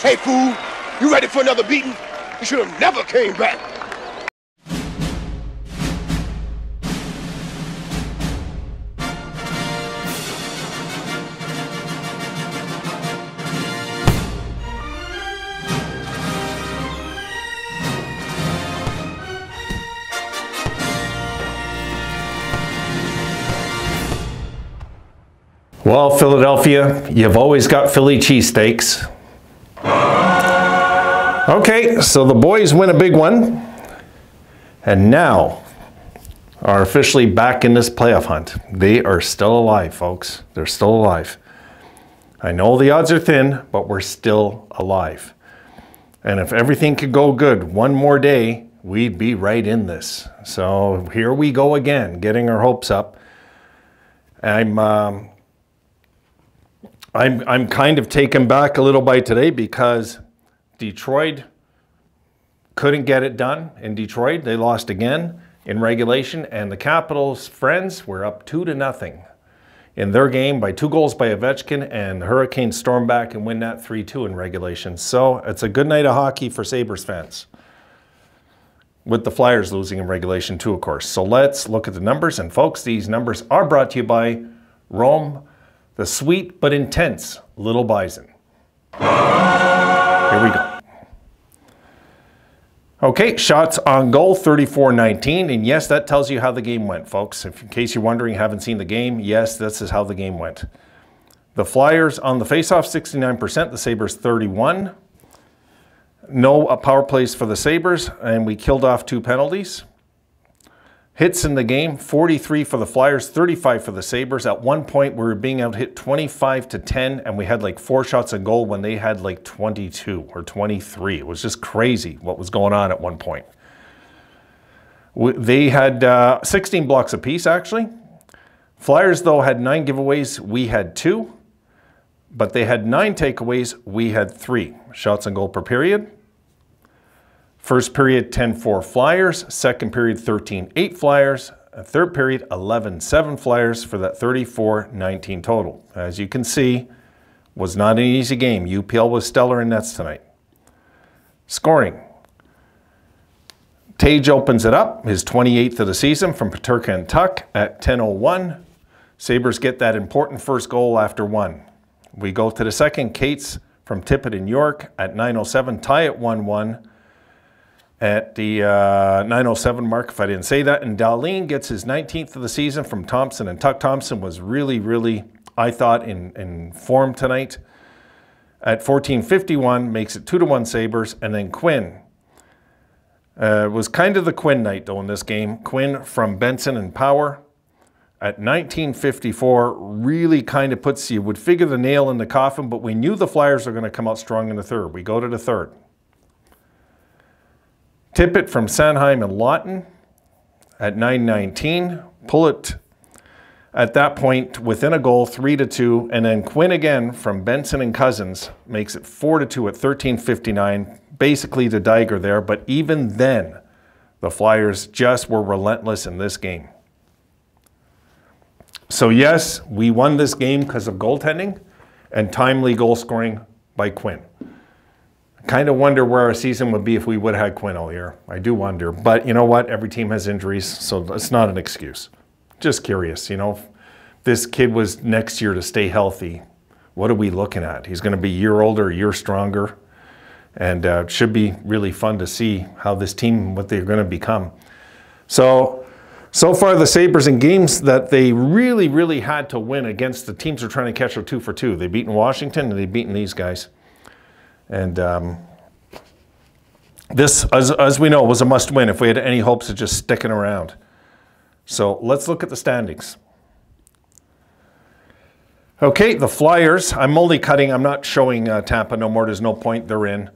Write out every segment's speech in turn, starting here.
Hey, fool, you ready for another beating? You should have never came back. Well, Philadelphia, you've always got Philly cheesesteaks. Okay, so the boys win a big one. And now are officially back in this playoff hunt. They are still alive, folks. They're still alive. I know the odds are thin, but we're still alive. And if everything could go good one more day, we'd be right in this. So here we go again, getting our hopes up. I'm um, I'm, I'm kind of taken back a little by today because Detroit couldn't get it done in Detroit. They lost again in regulation, and the Capitals' friends were up two to nothing in their game by two goals by Ovechkin, and the Hurricanes storm back and win that 3-2 in regulation. So it's a good night of hockey for Sabres fans. With the Flyers losing in regulation too, of course. So let's look at the numbers. And folks, these numbers are brought to you by Roam the sweet but intense Little Bison. Here we go. Okay, shots on goal 34-19. And yes, that tells you how the game went, folks. If, in case you're wondering, haven't seen the game, yes, this is how the game went. The Flyers on the faceoff, 69%. The Sabres, 31. No uh, power plays for the Sabres, and we killed off two penalties. Hits in the game, 43 for the Flyers, 35 for the Sabres. At one point, we were being out hit 25 to 10, and we had like four shots on goal when they had like 22 or 23. It was just crazy what was going on at one point. They had uh, 16 blocks apiece, actually. Flyers, though, had nine giveaways. We had two. But they had nine takeaways. We had three shots on goal per period. First period 10-4 Flyers, second period 13-8 Flyers, uh, third period 11-7 Flyers for that 34-19 total. As you can see, was not an easy game. UPL was stellar in nets tonight. Scoring. Tage opens it up, his 28th of the season from Peterka and Tuch at 10.01. Sabres get that important first goal after one. We go to the second, Cates from Tippett and York at 9.07, tie at 1-1 at the uh, 907 mark, if I didn't say that. And Dahlin gets his 19th of the season from Thompson. And Tuck Thompson was really, really, I thought, in, in form tonight. At 1451, makes it 2 to 1 Sabres. And then Quinn. Uh, was kind of the Quinn night, though, in this game. Quinn from Benson and Power at 1954 really kind of puts you, would figure the nail in the coffin, but we knew the Flyers were going to come out strong in the third. We go to the third. Tippett from Sanheim and Laughton at 9.19. Pullett at that point within a goal, 3 to 2. And then Quinn again from Benson and Cozens makes it 4 to 2 at 13.59. Basically the Dagger there. But even then, the Flyers just were relentless in this game. So yes, we won this game because of goaltending and timely goal scoring by Quinn. Kind of wonder where our season would be if we would have had Quinn all year. I do wonder. But you know what? Every team has injuries, so it's not an excuse. Just curious, you know. This kid was next year to stay healthy, what are we looking at? He's going to be a year older, a year stronger. And uh, it should be really fun to see how this team, what they're going to become. So, so far the Sabres in games that they really, really had to win against the teams are trying to catch a two for two. They've beaten Washington and they've beaten these guys. And um, this, as, as we know, was a must win if we had any hopes of just sticking around. So let's look at the standings. Okay, the Flyers, I'm only cutting, I'm not showing uh, Tampa no more, there's no point, they're in.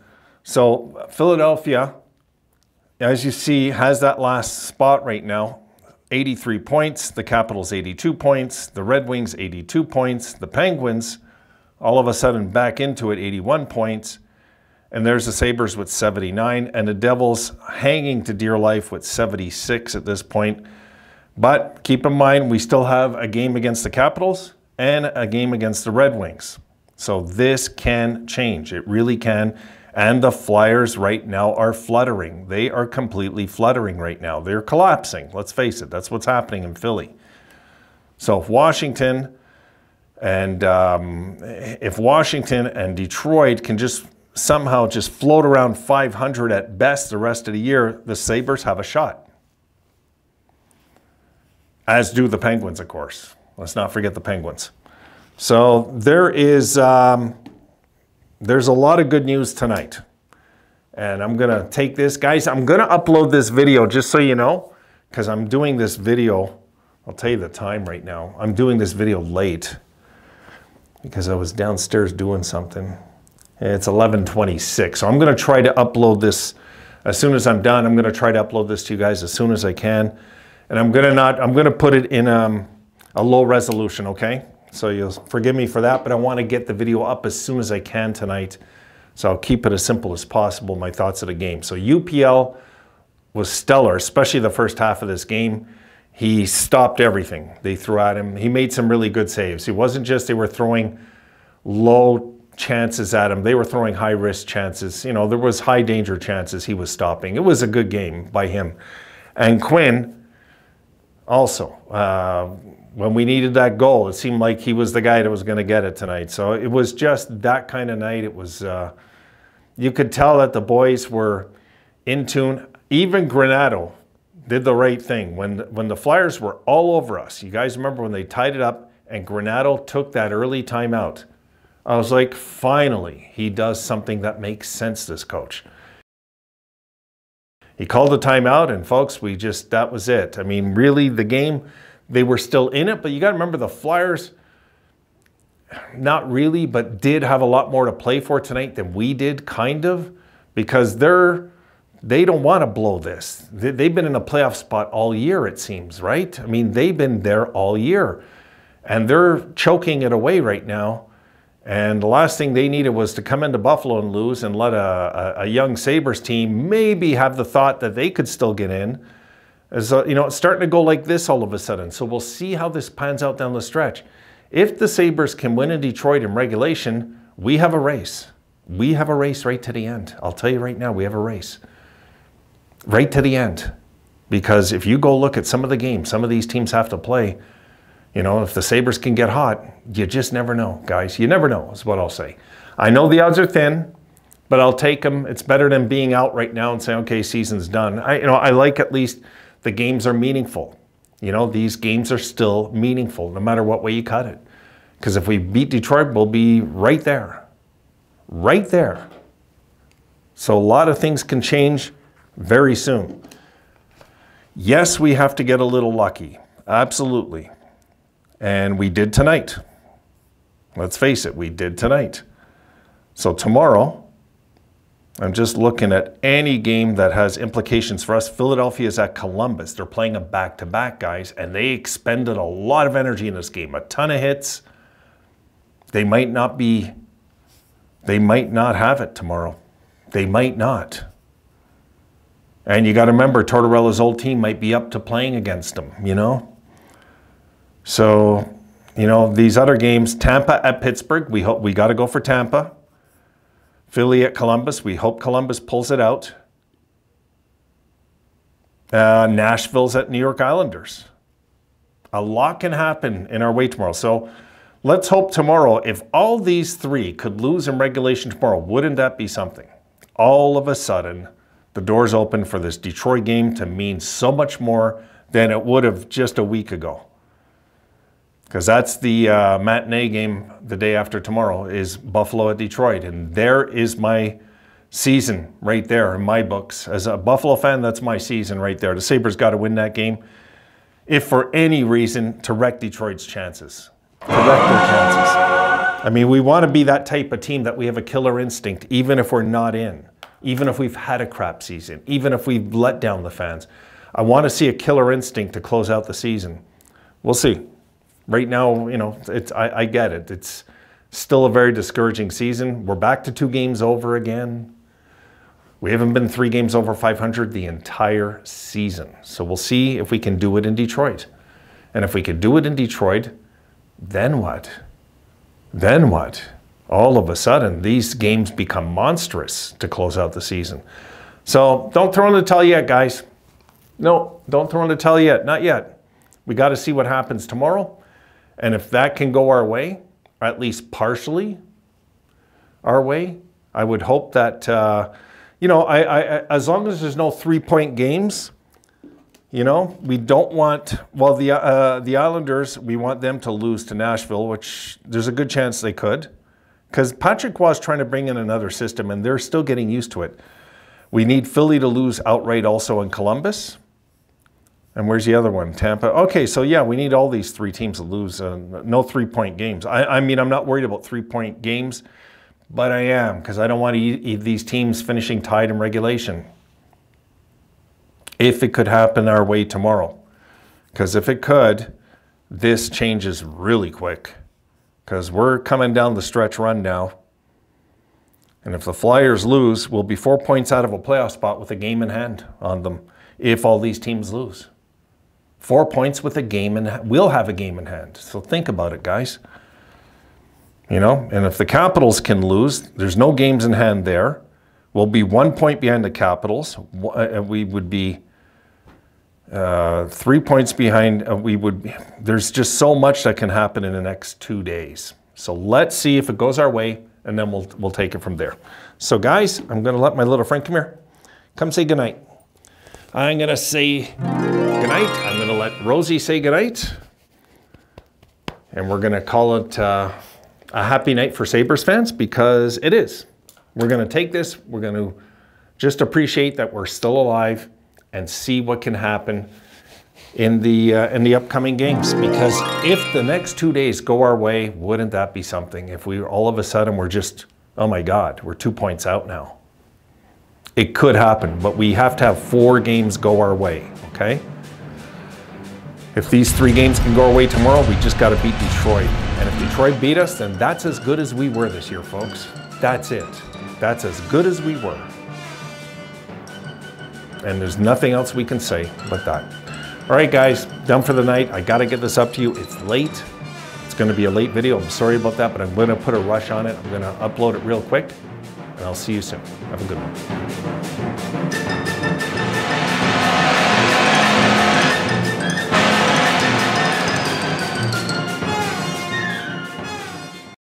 So Philadelphia, as you see, has that last spot right now. 83 points, the Capitals 82 points, the Red Wings 82 points, the Penguins all of a sudden back into it 81 points, and there's the Sabres with 79, and the Devils hanging to dear life with 76 at this point. But keep in mind, we still have a game against the Capitals and a game against the Red Wings. So this can change. It really can. And the Flyers right now are fluttering. They are completely fluttering right now. They're collapsing. Let's face it. That's what's happening in Philly. So if Washington and um, if Washington and Detroit can just somehow just float around 500 at best the rest of the year, the Sabres have a shot. As do the Penguins, of course. Let's not forget the Penguins. So there is um, there's a lot of good news tonight. And I'm gonna take this, guys, I'm gonna upload this video just so you know, because I'm doing this video, I'll tell you the time right now. I'm doing this video late because I was downstairs doing something. It's 11:26, so I'm going to try to upload this as soon as I'm done. I'm going to try to upload this to you guys as soon as I can, and I'm going to not. I'm going to put it in um, a low resolution. Okay, so you'll forgive me for that, but I want to get the video up as soon as I can tonight. So I'll keep it as simple as possible. My thoughts of the game. So UPL was stellar, especially the first half of this game. He stopped everything they threw at him. He made some really good saves. He wasn't just they were throwing low chances at him. They were throwing high risk chances. You know, there was high danger chances he was stopping. It was a good game by him. And Quinn also, uh, when we needed that goal, it seemed like he was the guy that was going to get it tonight. So it was just that kind of night. It was, uh, you could tell that the boys were in tune. Even Granato did the right thing. When, when the Flyers were all over us, you guys remember when they tied it up and Granato took that early timeout I was like, finally, he does something that makes sense, this coach. He called the timeout, and folks, we just, that was it. I mean, really, the game, they were still in it, but you got to remember the Flyers, not really, but did have a lot more to play for tonight than we did, kind of, because they're, they don't want to blow this. They've been in a playoff spot all year, it seems, right? I mean, they've been there all year, and they're choking it away right now and the last thing they needed was to come into Buffalo and lose and let a, a, a young Sabres team maybe have the thought that they could still get in. As uh, you know, it's starting to go like this all of a sudden. So we'll see how this pans out down the stretch. If the Sabres can win in Detroit in regulation, we have a race. We have a race right to the end. I'll tell you right now, we have a race. Right to the end. Because if you go look at some of the games some of these teams have to play, you know, if the Sabres can get hot, you just never know, guys. You never know, is what I'll say. I know the odds are thin, but I'll take them. It's better than being out right now and saying, okay, season's done. I, you know, I like at least the games are meaningful. You know, these games are still meaningful, no matter what way you cut it. Because if we beat Detroit, we'll be right there. Right there. So a lot of things can change very soon. Yes, we have to get a little lucky. Absolutely. And we did tonight. Let's face it, we did tonight. So tomorrow, I'm just looking at any game that has implications for us. Philadelphia is at Columbus. They're playing a back-to-back, guys, and they expended a lot of energy in this game. A ton of hits. They might not be, they might not have it tomorrow. They might not. And you got to remember, Tortorella's old team might be up to playing against them, you know? So, you know, these other games, Tampa at Pittsburgh, we hope we got to go for Tampa. Philly at Columbus, we hope Columbus pulls it out. Uh, Nashville's at New York Islanders. A lot can happen in our way tomorrow. So let's hope tomorrow, if all these three could lose in regulation tomorrow, wouldn't that be something? All of a sudden, the doors open for this Detroit game to mean so much more than it would have just a week ago because that's the uh, matinee game the day after tomorrow is Buffalo at Detroit. And there is my season right there in my books. As a Buffalo fan, that's my season right there. The Sabres got to win that game, if for any reason, to wreck Detroit's chances. To wreck their chances. I mean, we want to be that type of team that we have a killer instinct, even if we're not in, even if we've had a crap season, even if we've let down the fans. I want to see a killer instinct to close out the season. We'll see right now, you know, it's, I, I get it. It's still a very discouraging season. We're back to two games over again. We haven't been three games over 500 the entire season. So we'll see if we can do it in Detroit. And if we can do it in Detroit, then what? Then what? all of a sudden these games become monstrous to close out the season. So don't throw in the towel yet, guys. No, don't throw in the towel yet. Not yet. We got to see what happens tomorrow. And if that can go our way, at least partially our way, I would hope that, uh, you know, I, I, as long as there's no three point games, you know, we don't want, well, the, uh, the Islanders, we want them to lose to Nashville, which there's a good chance they could. Because Patrick was trying to bring in another system and they're still getting used to it. We need Philly to lose outright also in Columbus. And where's the other one? Tampa. Okay, so yeah, we need all these three teams to lose. Uh, no three point games. I, I, mean, I'm not worried about three point games, but I am because I don't want these teams finishing tied in regulation. If it could happen our way tomorrow. Because if it could, this changes really quick. Because we're coming down the stretch run now. And if the Flyers lose, we'll be four points out of a playoff spot with a game in hand on them if all these teams lose. Four points with a game and we'll have a game in hand. So think about it, guys. You know, and if the Capitals can lose, there's no games in hand there. We'll be one point behind the Capitals. Uh, we would be uh, three points behind. Uh, we would. There's just so much that can happen in the next two days. So let's see if it goes our way, and then we'll we'll take it from there. So guys, I'm to let my little friend come here. Come say goodnight. I'm to say goodnight. I'm going to let Rosie say goodnight. And we're going to call it uh, a happy night for Sabres fans because it is. We're going to take this. We're going to just appreciate that we're still alive and see what can happen in the uh, in the upcoming games because if the next two days go our way wouldn't that be something if we all of a sudden we're just oh my god we're two points out now it could happen, but we have to have four games go our way, okay? If these three games can go our way tomorrow, we just got to beat Detroit. And if Detroit beat us, then that's as good as we were this year, folks. That's it. That's as good as we were. And there's nothing else we can say but that. All right, guys, done for the night. I got to get this up to you. It's late. It's going to be a late video. I'm sorry about that, but I'm going to put a rush on it. I'm going to upload it real quick and I'll see you soon. Have a good one.